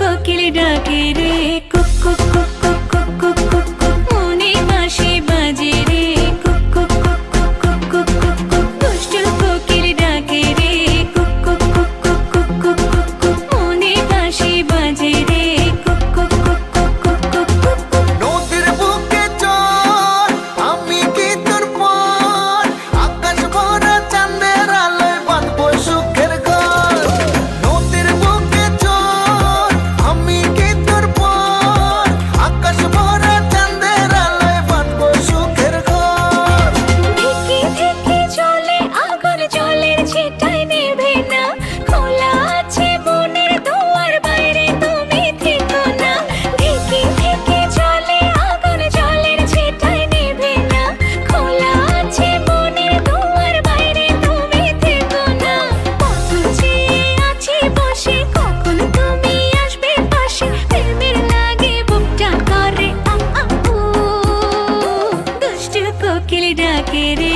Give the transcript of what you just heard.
कोकिल डाके querer.